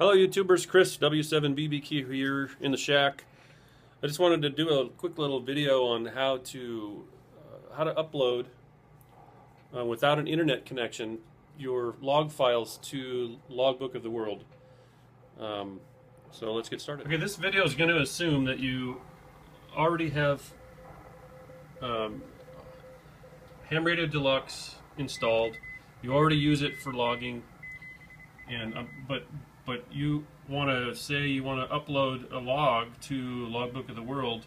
Hello YouTubers, Chris W7BBQ here in the shack. I just wanted to do a quick little video on how to uh, how to upload uh, without an internet connection your log files to Logbook of the World. Um, so let's get started. Okay, this video is going to assume that you already have um, Ham Radio Deluxe installed. You already use it for logging, and um, but but you want to say you want to upload a log to Logbook of the World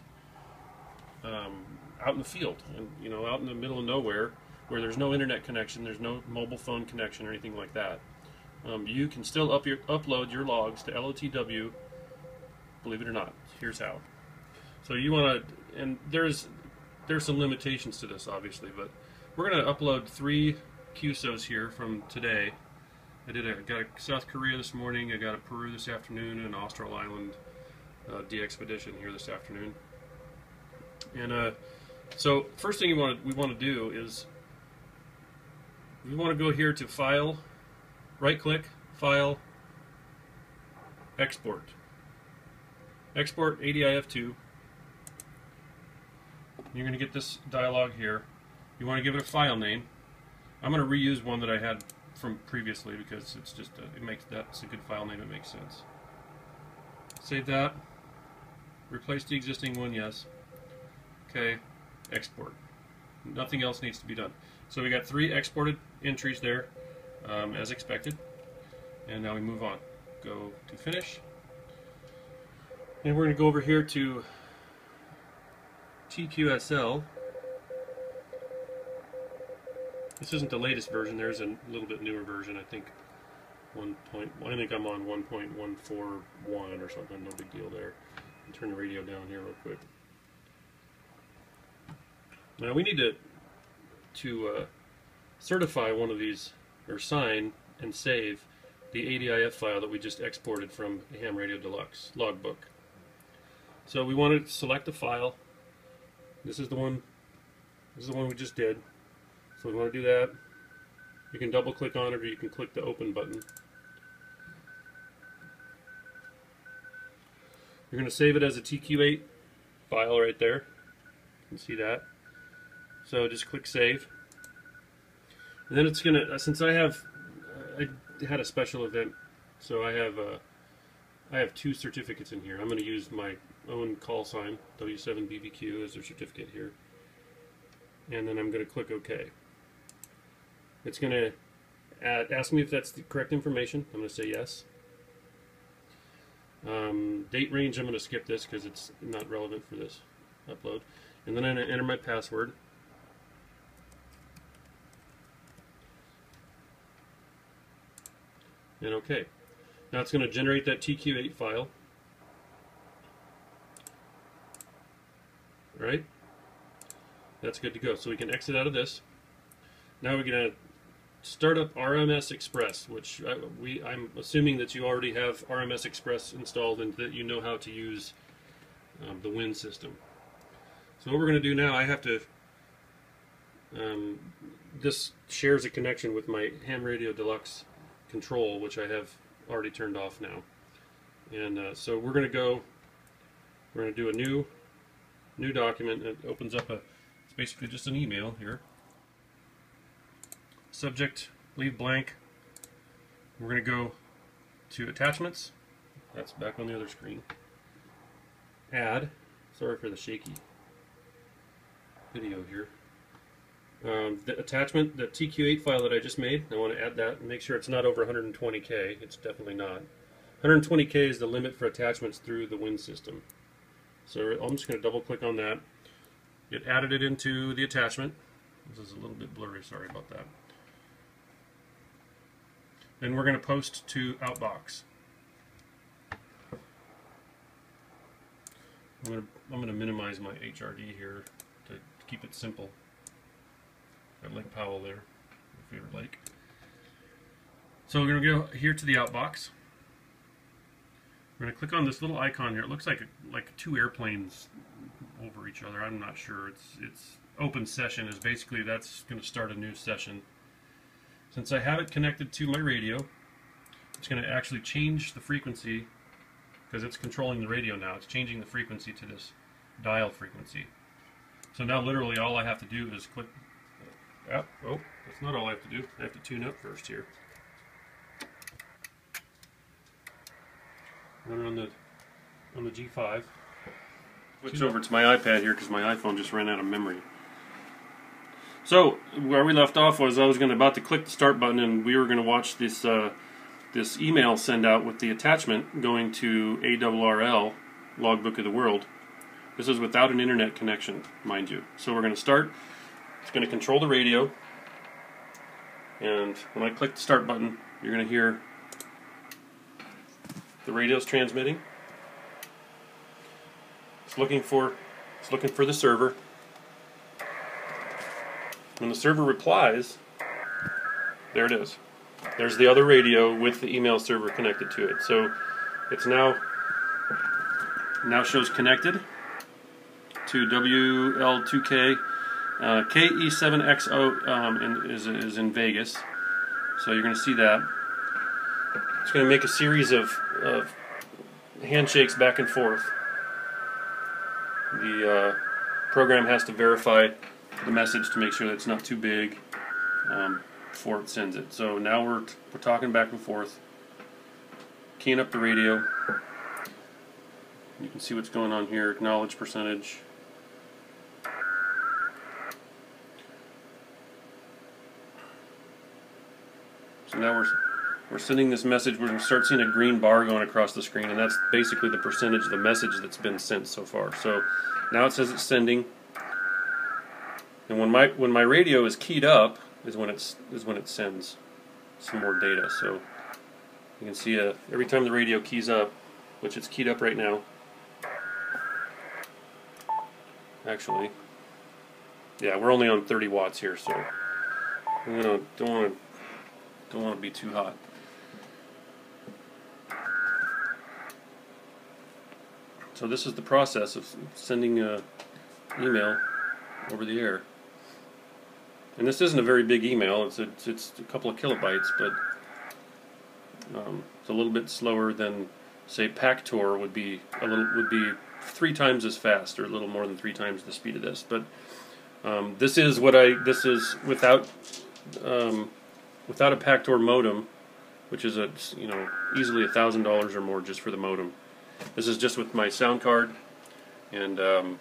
um, out in the field, and you know, out in the middle of nowhere, where there's no internet connection, there's no mobile phone connection or anything like that. Um, you can still up your, upload your logs to LOTW. Believe it or not, here's how. So you want to, and there's there's some limitations to this, obviously, but we're going to upload three QSOs here from today I did a got a South Korea this morning. I got a Peru this afternoon, and an Austral Island uh, expedition here this afternoon. And uh, so, first thing you want to, we want to do is we want to go here to File, right-click, File, Export. Export ADIF2. You're going to get this dialog here. You want to give it a file name. I'm going to reuse one that I had from previously because it's just a, it makes that's a good file name. It makes sense. Save that. Replace the existing one. Yes. Okay. Export. Nothing else needs to be done. So we got three exported entries there, um, as expected. And now we move on. Go to finish. And we're going to go over here to TQSL this isn't the latest version. There's a little bit newer version. I think one point. I think I'm on 1.141 or something. No big deal there. turn the radio down here real quick. Now we need to to uh, certify one of these or sign and save the ADIF file that we just exported from Ham Radio Deluxe logbook. So we want to select the file. This is the one. This is the one we just did. So we want to do that. You can double click on it or you can click the open button. You're going to save it as a TQ8 file right there. You can see that. So just click save. And then it's going to, uh, since I have, uh, I had a special event, so I have uh, I have two certificates in here. I'm going to use my own call sign, W7BBQ, as their certificate here. And then I'm going to click OK. It's going to ask me if that's the correct information. I'm going to say yes. Um, date range, I'm going to skip this because it's not relevant for this upload. And then I'm going to enter my password. And OK. Now it's going to generate that TQ8 file. Right? That's good to go. So we can exit out of this. Now we're going to start up RMS Express, which I, we, I'm assuming that you already have RMS Express installed and that you know how to use um, the Win system. So what we're going to do now, I have to, um, this shares a connection with my Ham Radio Deluxe control, which I have already turned off now. And uh, so we're going to go, we're going to do a new, new document. It opens up a, it's basically just an email here subject, leave blank. We're going to go to attachments. That's back on the other screen. Add. Sorry for the shaky video here. Um, the attachment, the TQ8 file that I just made, I want to add that and make sure it's not over 120K. It's definitely not. 120K is the limit for attachments through the Win system. So I'm just going to double click on that. It added it into the attachment. This is a little bit blurry, sorry about that and we're going to post to Outbox. I'm going to, I'm going to minimize my HRD here to, keep it simple. Got Lake Powell there, my favorite lake. So we're going to go here to the Outbox. We're going to click on this little icon here. It looks like like two airplanes over each other. I'm not sure. It's it's open session is basically that's going to start a new session. Since I have it connected to my radio, it's going to actually change the frequency because it's controlling the radio now. It's changing the frequency to this dial frequency. So now literally all I have to do is click. Uh, oh, that's not all I have to do. I have to tune up first here. Run on the on the G5. Switch over to my iPad here because my iPhone just ran out of memory. So where we left off was I was going to about to click the start button and we were going to watch this uh, this email send out with the attachment going to ARRL Logbook of the World. This is without an internet connection, mind you. So we're going to start. It's going to control the radio. And when I click the start button, you're going to hear the radio's transmitting. It's looking for it's looking for the server. When the server replies, there it is. There's the other radio with the email server connected to it. So it's now now shows connected to WL2K. Uh, KE7XO um, in, is, is in Vegas. So you're going to see that. It's going to make a series of, of handshakes back and forth. The uh, program has to verify the message to make sure that it's not too big um, before it sends it. So now we're, we're talking back and forth, keying up the radio. You can see what's going on here, acknowledge percentage. So now we're we're sending this message. We're going to start seeing a green bar going across the screen, and that's basically the percentage of the message that's been sent so far. So now it says it's sending. And when my when my radio is keyed up is when it's is when it sends some more data. So you can see uh, every time the radio keys up, which it's keyed up right now. Actually, yeah, we're only on 30 watts here, so gonna don't want to don't want to be too hot. So this is the process of sending a email over the air. And this isn't a very big email. It's a, it's a couple of kilobytes, but um, it's a little bit slower than say PacTor would be a little would be three times as fast or a little more than three times the speed of this. But um, this is what I this is without um, without a PacTor modem, which is a you know easily a thousand dollars or more just for the modem. This is just with my sound card and um,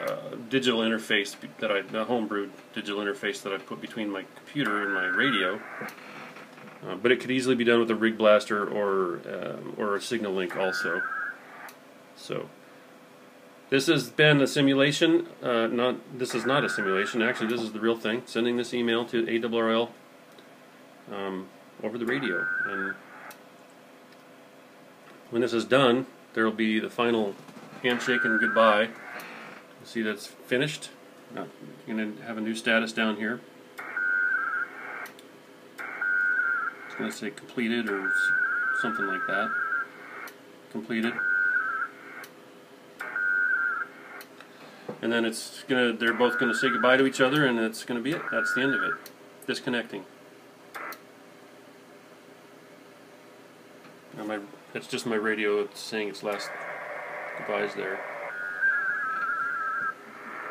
uh, digital interface that I, the homebrewed digital interface that I put between my computer and my radio. Uh, but it could easily be done with a Rig Blaster or um, or a SignaLink also. So this has been a simulation. Uh, not this is not a simulation. Actually, this is the real thing. Sending this email to ARRL um, over the radio, and when this is done, there will be the final handshake and goodbye. See that's finished. You're going to have a new status down here. It's going to say completed or something like that. Completed. And then it's gonna they're both gonna say goodbye to each other and it's gonna be it. That's the end of it. Disconnecting. Now my it's just my radio it's saying its last goodbyes there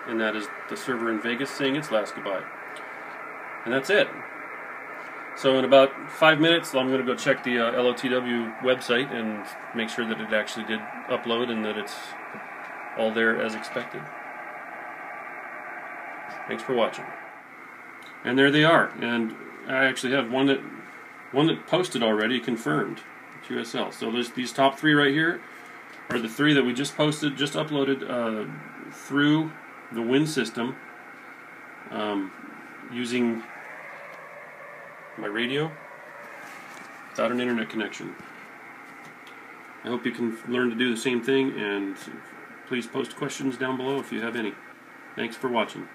and that is the server in Vegas saying its last goodbye. And that's it. So in about five minutes, I'm going to go check the uh, LOTW website and make sure that it actually did upload and that it's all there as expected. Thanks for watching. And there they are. And I actually have one that one that posted already confirmed QSL. So there's these top three right here are the three that we just posted, just uploaded uh, through the wind system um, using my radio without an internet connection. I hope you can learn to do the same thing and please post questions down below if you have any. Thanks for watching.